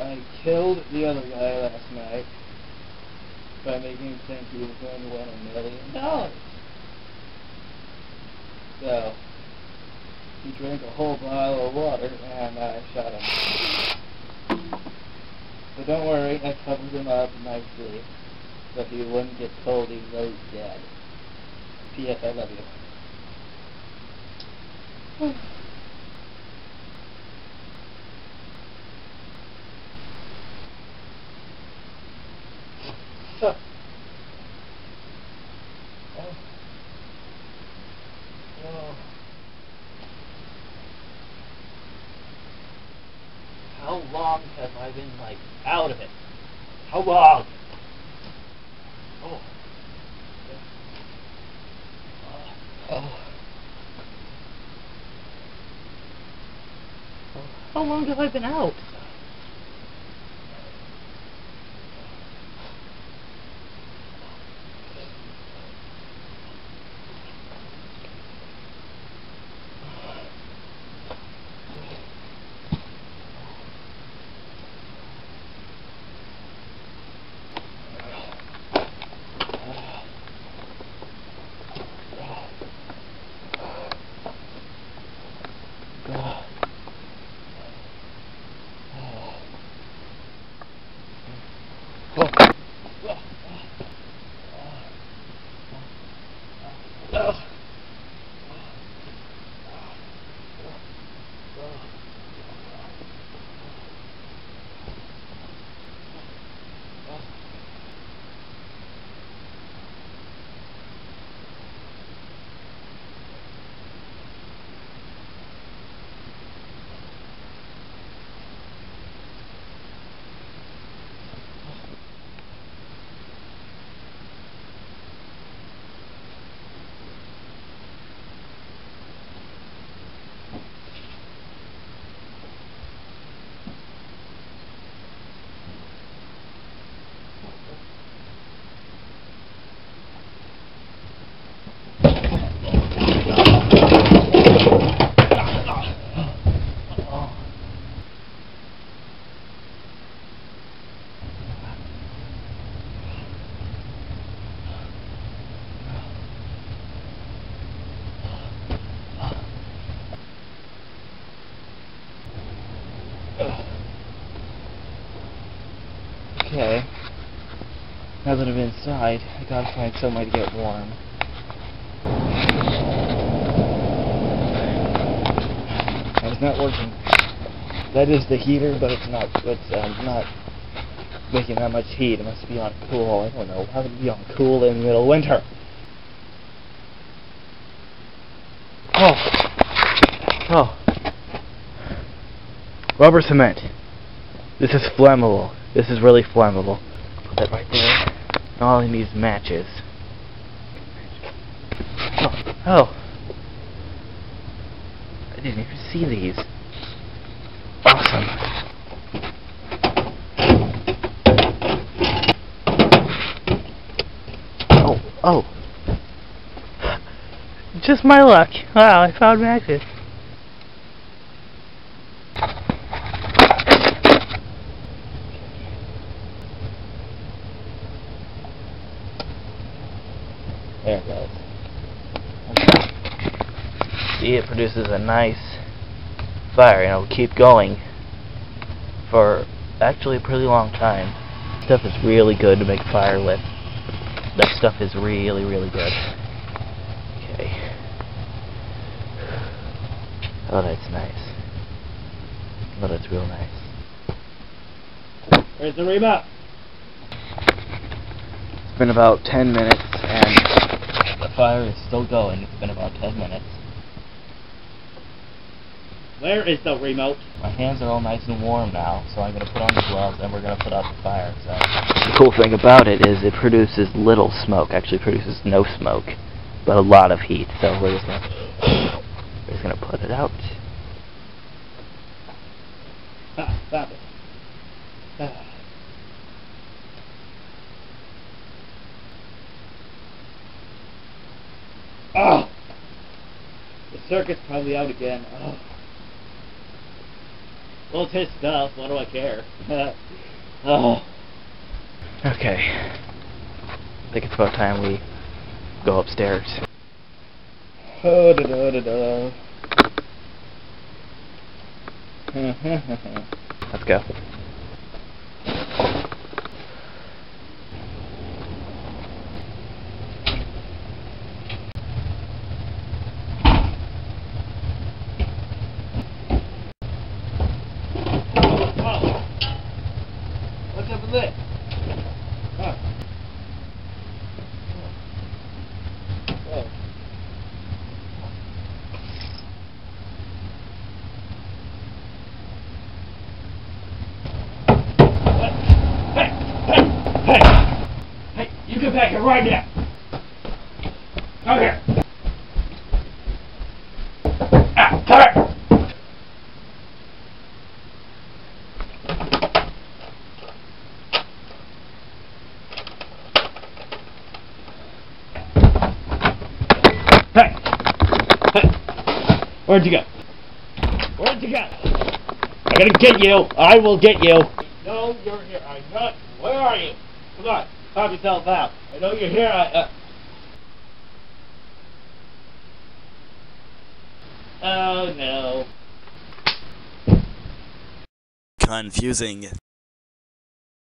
I killed the other guy last night by making him think he was going to win a million dollars. So, he drank a whole bottle of water and I shot him. But don't worry, I covered him up nicely so he wouldn't get told he was dead. P.S. I love you. So, oh. Oh. How long have I been like out of it? How long? Oh. Oh. oh. How long have I been out? Okay. Now that I'm inside, I gotta find somewhere to get warm. It's not working. That is the heater, but it's not. It's um, not making that much heat. It must be on cool. I don't know. How would it be on cool in the middle of winter? Oh. Oh. Rubber cement. This is flammable. This is really flammable. Put that right there. And all I need is matches. Oh. Oh. I didn't even see these. Awesome. Oh, oh. Just my luck. Wow, I found matches. There it goes. See, it produces a nice fire, and it'll keep going for actually a pretty long time. Stuff is really good to make fire with. That stuff is really, really good. Okay. Oh, that's nice. Oh, that's real nice. Where's the remote? It's been about 10 minutes, and the fire is still going. It's been about 10 minutes. Where is the remote? My hands are all nice and warm now, so I'm going to put on the gloves and we're going to put out the fire. So The cool thing about it is it produces little smoke. Actually produces no smoke, but a lot of heat. So we're just going to we're just going to put it out. Ah, stop it. Ah. Oh! The circuit's probably out again. Oh. Well, it's his stuff. What do I care? oh. Okay. I think it's about time we go upstairs. Oh, da da da da. Let's go. Whoa. Hey! You get back here right now! Come here! Ah! Come here! Hey! Hey! Where'd you go? Where'd you go? I'm gonna get you! I will get you! No, you're here. I'm not. Where are you? Come on, calm yourself out. I know you're here. I, uh... Oh no. confusing